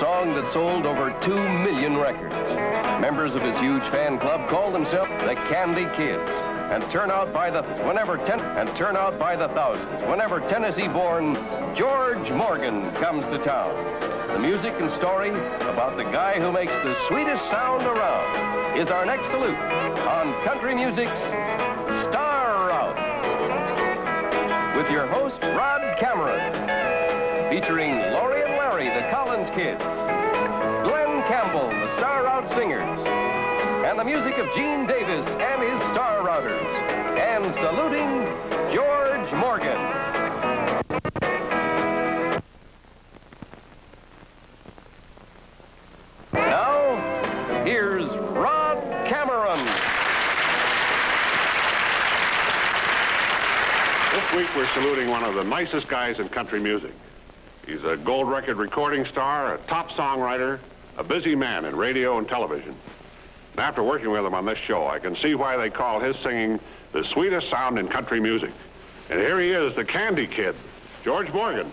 song that sold over two million records. Members of his huge fan club call themselves the Candy Kids and turn out by the whenever ten and turn out by the thousands whenever Tennessee-born George Morgan comes to town. The music and story about the guy who makes the sweetest sound around is our next salute on country music's Star Route with your host Rod Cameron, featuring Lorrie and Larry, the Collins Kids, Glen Campbell, the Star Route Singers, and the music of Gene Davis and his Star Routers, and saluting George Morgan. Now, here's Rod Cameron. This week we're saluting one of the nicest guys in country music. He's a gold record recording star, a top songwriter, a busy man in radio and television. And after working with him on this show, I can see why they call his singing the sweetest sound in country music. And here he is, the Candy Kid, George Morgan.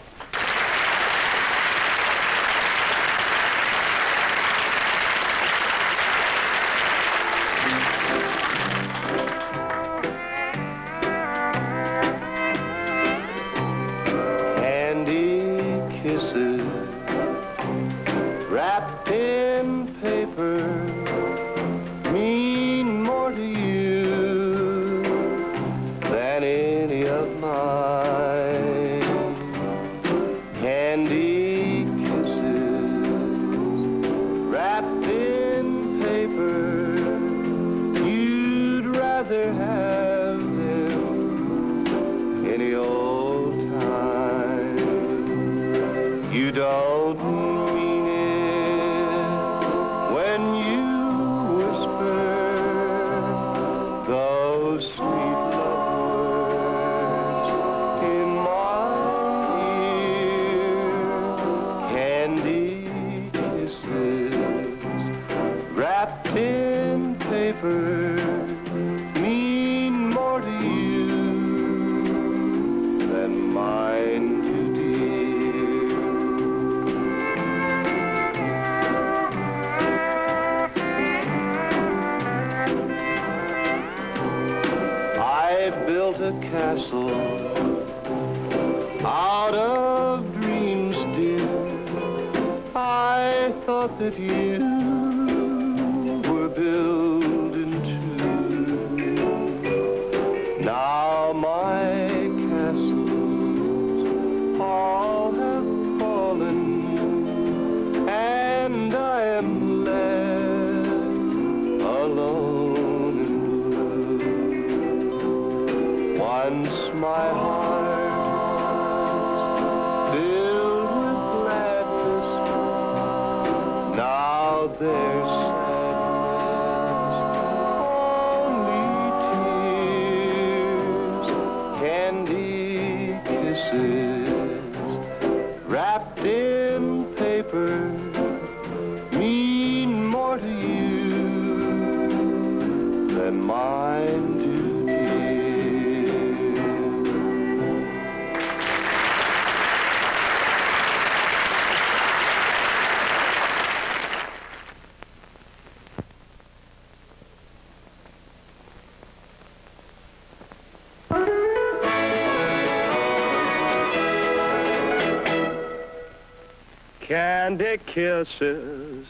Candy kisses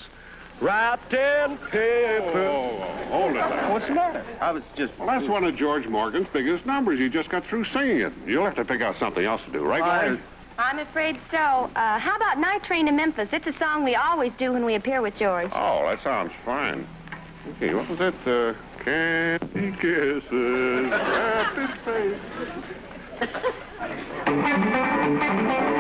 wrapped in paper. Oh, hold it now. What's the matter? I was just. Well, that's one of George Morgan's biggest numbers. You just got through singing it. You'll have to pick out something else to do, right, Lorrie? I'm afraid so. Uh, how about Night Train to Memphis? It's a song we always do when we appear with George. Oh, that sounds fine. Okay, what was it? Uh, candy kisses wrapped in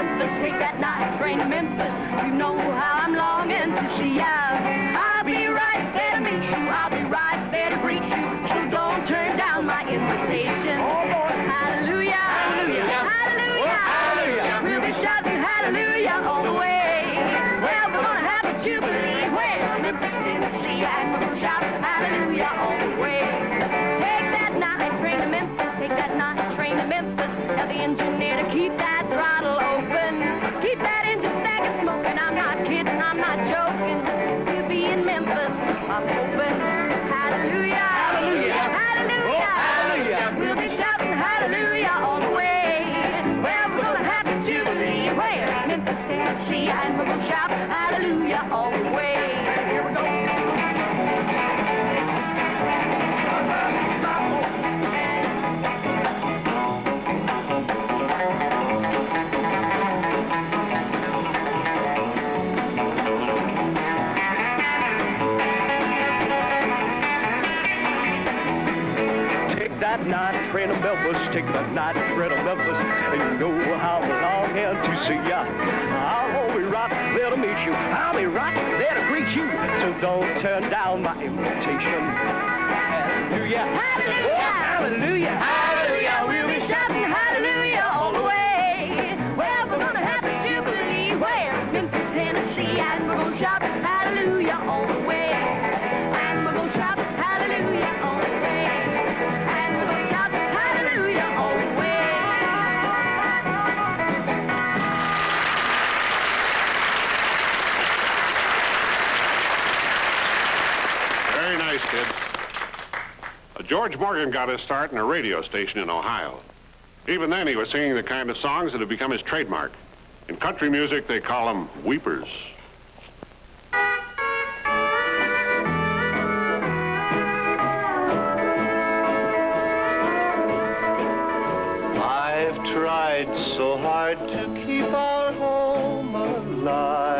Memphis. Take that night train to Memphis. You know how I'm longing to see you. I'll be right there to meet you. I'll be right there to greet you. So don't turn down my invitation. Oh, boy. Hallelujah. Hallelujah. Hallelujah. Oh, hallelujah. We'll be shouting hallelujah all the way. Well, we're going to have a jubilee. Well, Memphis, And we'll shout hallelujah all the way. Take that night train to Memphis. Take that night train to Memphis. Now the engine I'll be right there to meet you. I'll be right there to greet you. So don't turn down my invitation. Hallelujah. Hallelujah. Oh, hallelujah. hallelujah. George Morgan got his start in a radio station in Ohio. Even then, he was singing the kind of songs that have become his trademark. In country music, they call them weepers. I've tried so hard to keep our home alive.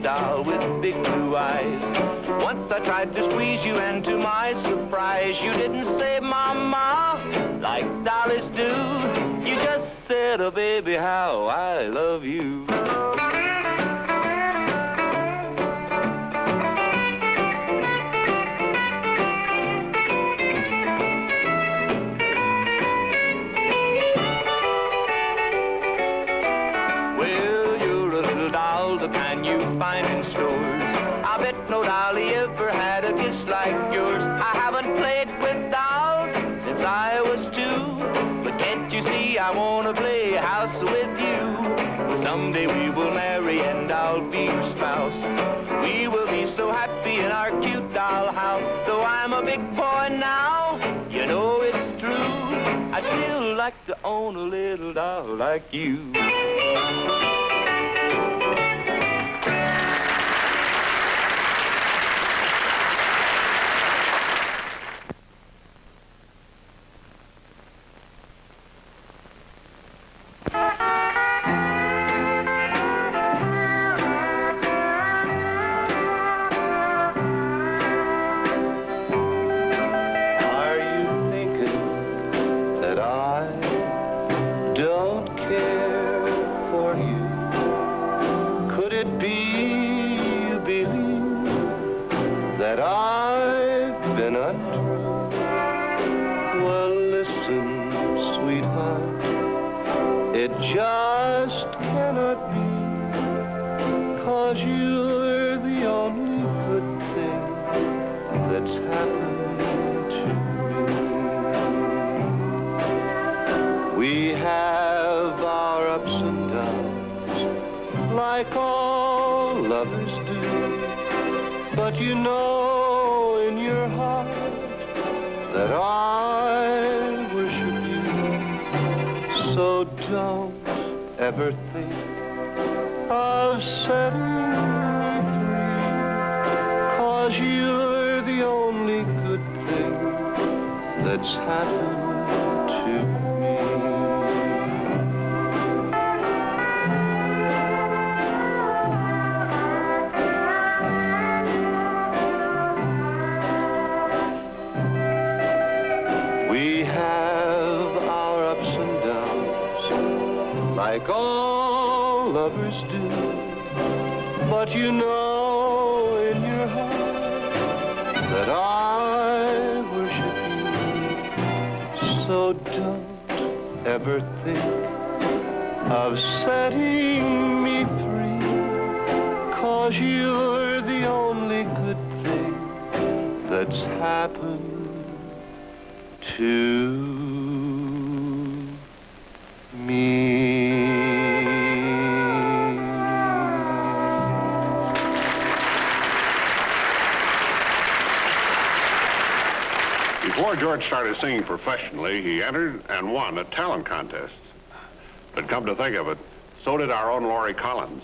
Doll with big blue eyes. Once I tried to squeeze you and to my surprise you didn't say mama like dollies do. You just said, oh baby, how I love you. our cute dollhouse. Though I'm a big boy now, you know it's true. I still like to own a little doll like you. sweetheart. It just said Before George started singing professionally, he entered and won a talent contest. But come to think of it, so did our own Lorrie Collins.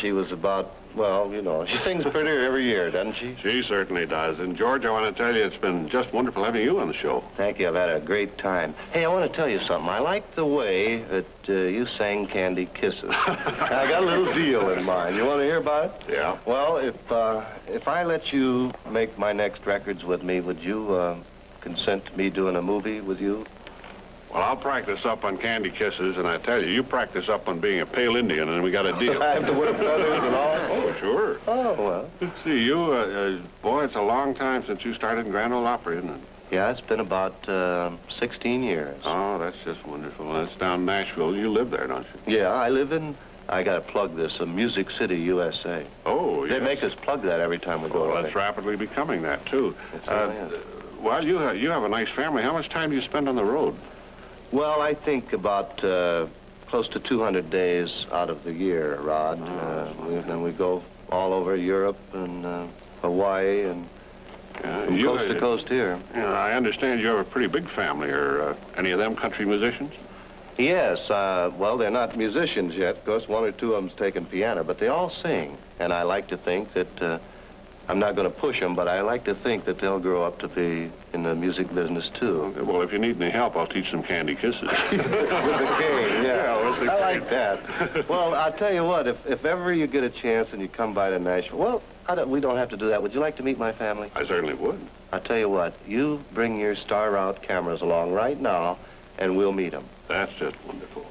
She was about, well, you know, she sings prettier every year, doesn't she? She certainly does. And, George, I want to tell you it's been just wonderful having you on the show. Thank you. I've had a great time. Hey, I want to tell you something. I like the way that uh, you sang Candy Kisses. I got a little deal in mind. You want to hear about it? Yeah. Well, if uh, if I let you make my next records with me, would you uh, consent to me doing a movie with you? Well, I'll practice up on Candy Kisses, and I tell you, you practice up on being a pale Indian, and we got a deal. I have to wear feathers and all? Oh, sure. Oh, well. Let's see, you, uh, uh, boy, it's a long time since you started in Grand Ole Opry, isn't it? Yeah, it's been about uh, 16 years. Oh, that's just wonderful. That's down Nashville. You live there, don't you? Yeah, I live in, I got to plug this, uh, Music City, USA. Oh, yes. They make us plug that every time we go Well, that's rapidly becoming that, too. It Uh, well, you, you have a nice family. How much time do you spend on the road? Well, I think about uh, close to 200 days out of the year, Rod. Uh, we, and we go all over Europe and uh, Hawaii and Uh, from you, coast to coast here. you know, I understand you have a pretty big family. Are uh, any of them country musicians? Yes, uh, well, they're not musicians yet. Of course, one or two of them's taken piano, but they all sing. And I like to think that, uh, I'm not going to push them, but I like to think that they'll grow up to be in the music business, too. Well, if you need any help, I'll teach them Candy Kisses. with the cane, yeah. Yeah, with the I like that. well, I'll tell you what, if, if ever you get a chance and you come by to Nashville, well, I don't, we don't have to do that. Would you like to meet my family? I certainly would. I'll tell you what, you bring your Star Route cameras along right now, and we'll meet them. That's just wonderful.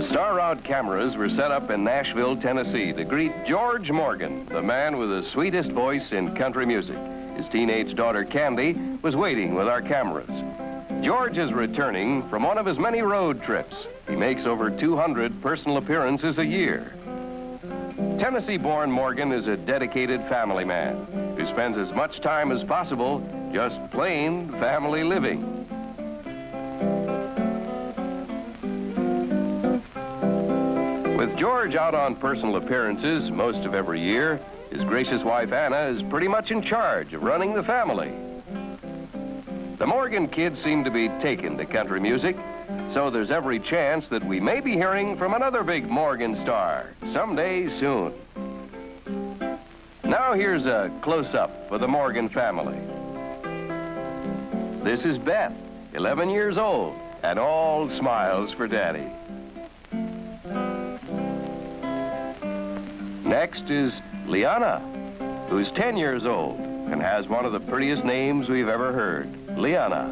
The Star Route cameras were set up in Nashville, Tennessee to greet George Morgan, the man with the sweetest voice in country music. His teenage daughter, Candy, was waiting with our cameras. George is returning from one of his many road trips. He makes over 200 personal appearances a year. Tennessee-born Morgan is a dedicated family man who spends as much time as possible just plain family living. With George out on personal appearances most of every year, his gracious wife Anna is pretty much in charge of running the family. The Morgan kids seem to be taken to country music, so there's every chance that we may be hearing from another big Morgan star someday soon. Now here's a close-up for the Morgan family. This is Beth, 11 years old, and all smiles for Daddy. Next is Liana, who's 10 years old and has one of the prettiest names we've ever heard, Liana.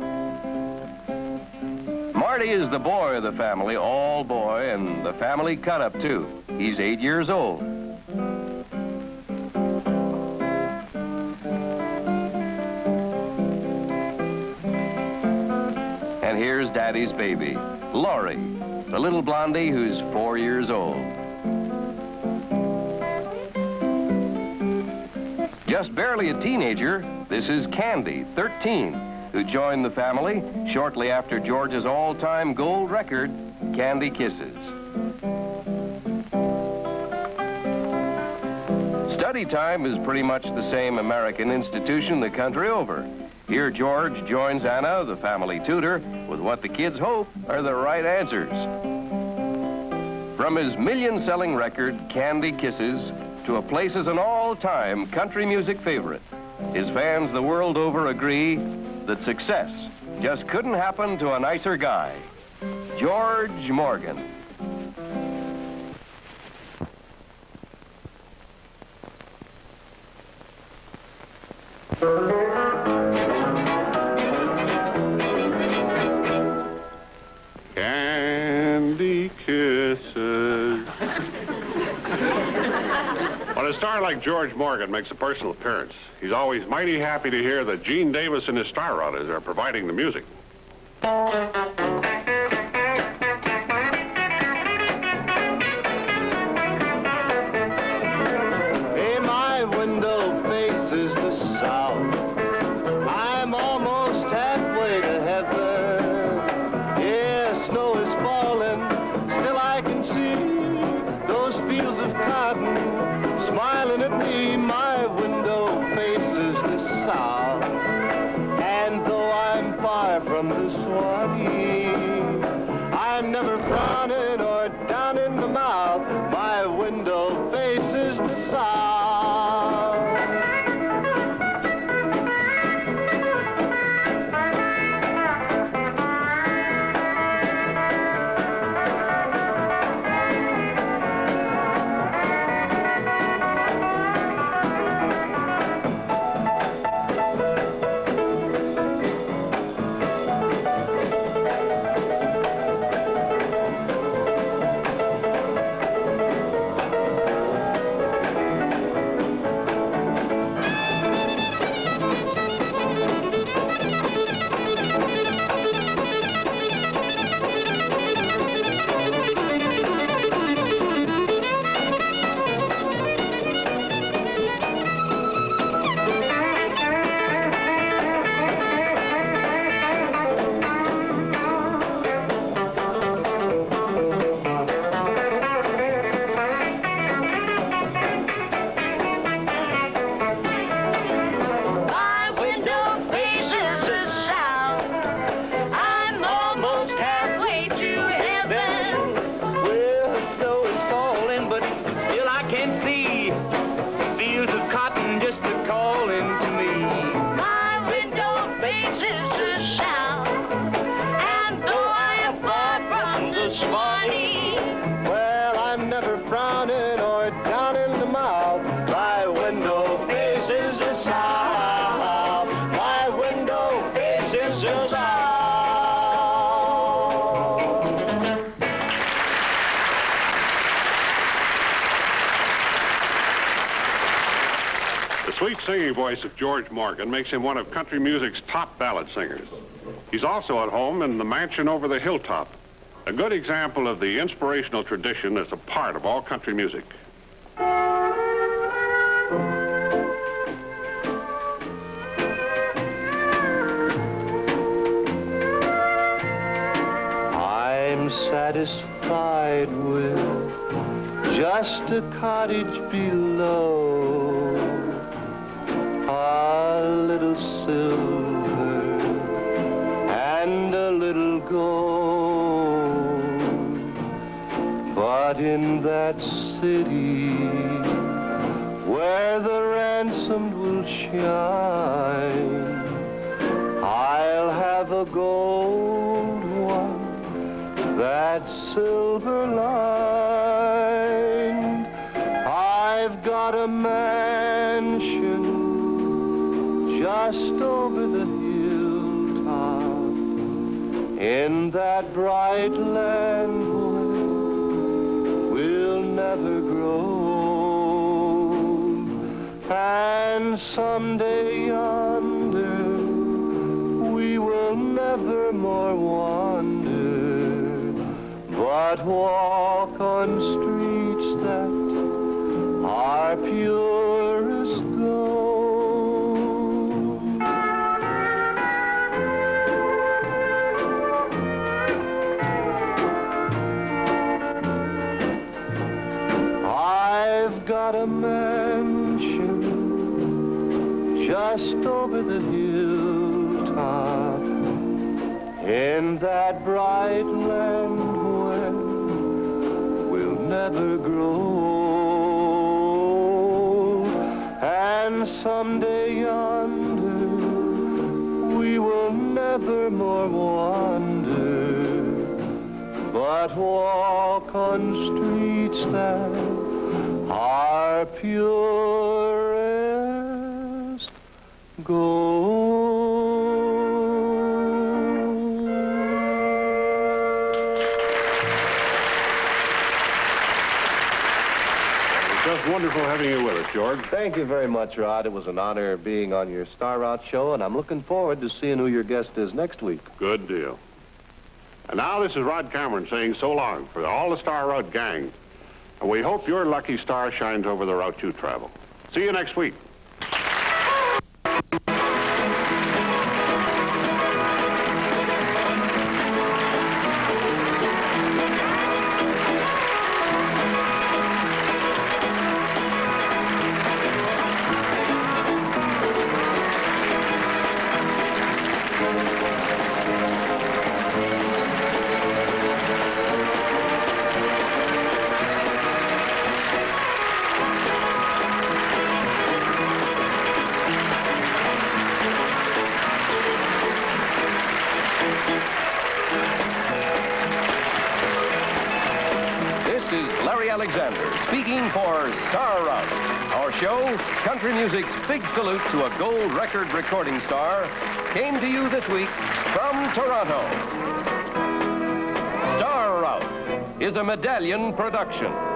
Marty is the boy of the family, all boy, and the family cut up too. He's eight years old. And here's Daddy's baby, Lorrie, the little blondie who's four years old. Just barely a teenager, this is Candy, 13, who joined the family shortly after George's all-time gold record, Candy Kisses. Study time is pretty much the same American institution the country over. Here, George joins Anna, the family tutor, with what the kids hope are the right answers. From his million-selling record, Candy Kisses, to a place as an all-time country music favorite, his fans the world over agree that success just couldn't happen to a nicer guy. George Morgan. Candy Kisses. When a star like George Morgan makes a personal appearance, he's always mighty happy to hear that Gene Davis and his Star Routers are providing the music. From the Swanee, singing voice of George Morgan makes him one of country music's top ballad singers. He's also at home in the mansion over the hilltop, a good example of the inspirational tradition that's a part of all country music. I'm satisfied with just a cottage below, that city where the ransomed will shine, I'll have a gold one that's silver lined. I've got a mansion just over the hilltop in that bright someday yonder we will never more wander, but walk on in that bright land where we'll never grow. And someday yonder we will never more wander, but walk on streets that are pure as gold. George. Thank you very much, Rod. It was an honor being on your Star Route show, and I'm looking forward to seeing who your guest is next week. Good deal. And now this is Rod Cameron saying so long for all the Star Route gang. And we hope your lucky star shines over the route you travel. See you next week. Big salute to a gold record recording star, came to you this week from Toronto. Star Route is a medallion production.